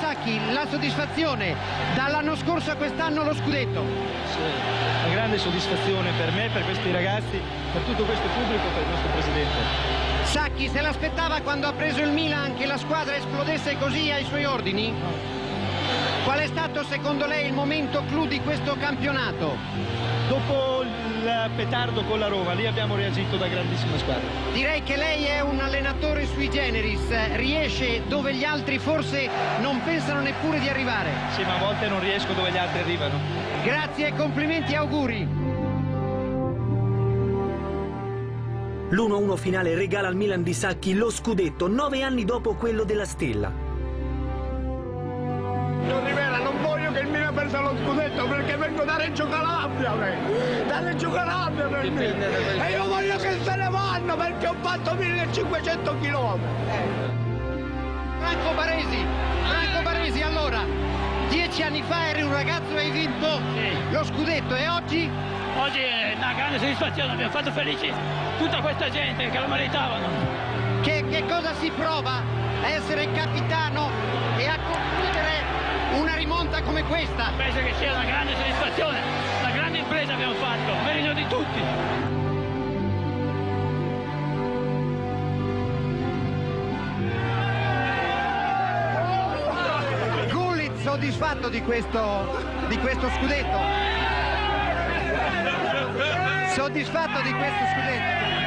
Sacchi, la soddisfazione dall'anno scorso a quest'anno lo scudetto. Sì, una grande soddisfazione per me, per questi ragazzi, per tutto questo pubblico, per il nostro presidente. Sacchi se l'aspettava quando ha preso il Milan che la squadra esplodesse così ai suoi ordini? Qual è stato secondo lei il momento clou di questo campionato? Dopo il petardo con la Roma, lì abbiamo reagito da grandissima squadra. Direi che lei è un allenatore sui generis, riesce dove gli altri forse non pensano neppure di arrivare. Sì, ma a volte non riesco dove gli altri arrivano. Grazie, complimenti e auguri. L'1-1 finale regala al Milan di Sacchi lo scudetto, nove anni dopo quello della Stella. Perda lo scudetto perché vengo da Reggio Calabria, me. da Reggio Calabria per me. E io voglio che se ne vanno perché ho fatto 1500 km. Franco Baresi, Franco Baresi, allora, dieci anni fa eri un ragazzo e hai vinto Sì. lo scudetto e oggi? Oggi è una grande soddisfazione, abbiamo fatto felici tutta questa gente che lo meritavano. Che, che cosa si prova a essere capitano e a concludere una rimonta come questa? Penso che sia una grande soddisfazione, una grande impresa abbiamo fatto, merito di tutti. Soddisfatto di questo, di questo scudetto? Soddisfatto di questo scudetto?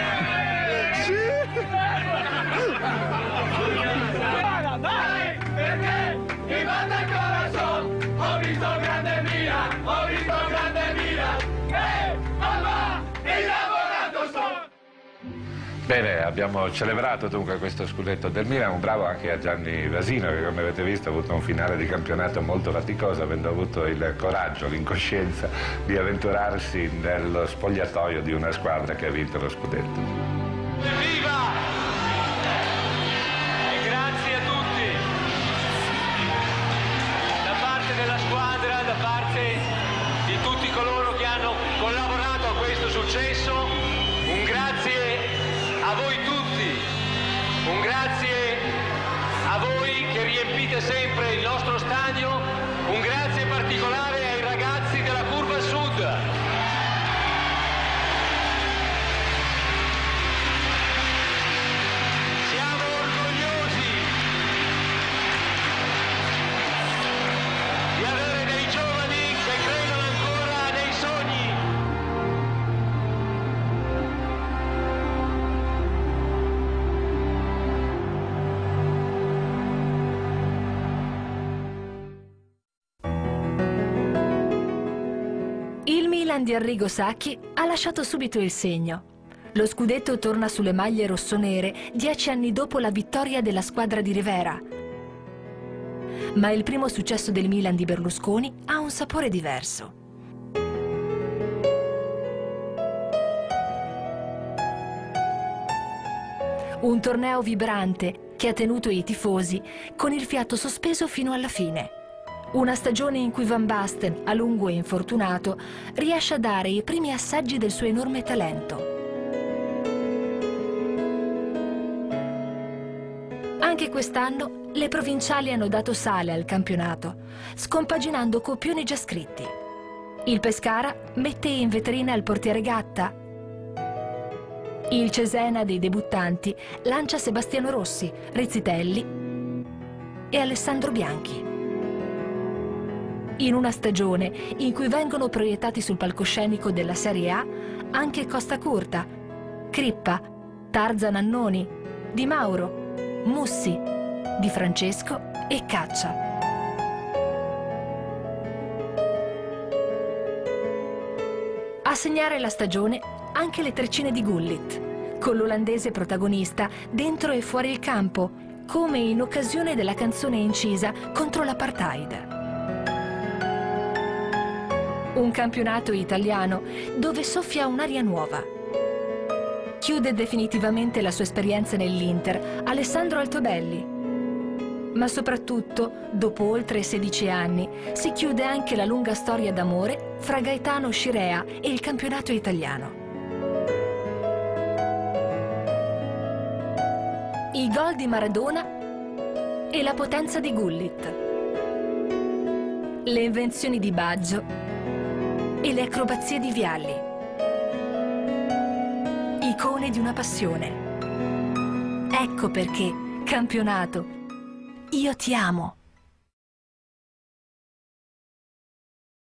Bene, abbiamo celebrato dunque questo scudetto del Milan, un bravo anche a Gianni Vasino che come avete visto ha avuto un finale di campionato molto faticoso avendo avuto il coraggio, l'incoscienza di avventurarsi nello spogliatoio di una squadra che ha vinto lo scudetto. Della squadra, da parte di tutti coloro che hanno collaborato a questo successo, un grazie a voi tutti. Un grazie a voi che riempite sempre il nostro stadio. Un grazie particolare Il Milan di Arrigo Sacchi ha lasciato subito il segno. Lo scudetto torna sulle maglie rossonere dieci anni dopo la vittoria della squadra di Rivera. Ma il primo successo del Milan di Berlusconi ha un sapore diverso. Un torneo vibrante che ha tenuto i tifosi con il fiato sospeso fino alla fine. Una stagione in cui Van Basten, a lungo infortunato, riesce a dare i primi assaggi del suo enorme talento. Anche quest'anno le provinciali hanno dato sale al campionato, scompaginando copioni già scritti. Il Pescara mette in vetrina il portiere Gatta. Il Cesena dei debuttanti lancia Sebastiano Rossi, Rizzitelli e Alessandro Bianchi. In una stagione in cui vengono proiettati sul palcoscenico della Serie A anche Costa Curta, Crippa, Tarzan Annoni, Di Mauro, Mussi, Di Francesco e Caccia. A segnare la stagione anche le treccine di Gullit, con l'olandese protagonista dentro e fuori il campo, come in occasione della canzone incisa contro l'apartheid. Un campionato italiano dove soffia un'aria nuova. Chiude definitivamente la sua esperienza nell'Inter Alessandro Altobelli. Ma soprattutto, dopo oltre 16 anni, si chiude anche la lunga storia d'amore fra Gaetano Scirea e il campionato italiano. I gol di Maradona e la potenza di Gullit. le invenzioni di Baggio e le acrobazie di Vialli. Icone di una passione. Ecco perché, campionato, io ti amo.